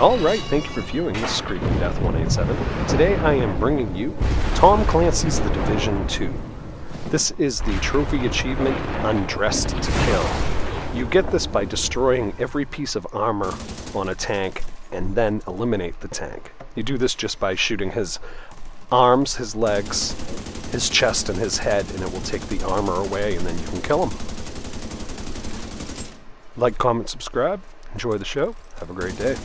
Alright, thank you for viewing. This is Creeping Death 187. Today I am bringing you Tom Clancy's The Division 2. This is the trophy achievement Undressed to Kill. You get this by destroying every piece of armor on a tank and then eliminate the tank. You do this just by shooting his arms, his legs, his chest, and his head, and it will take the armor away, and then you can kill him. Like, comment, subscribe. Enjoy the show. Have a great day.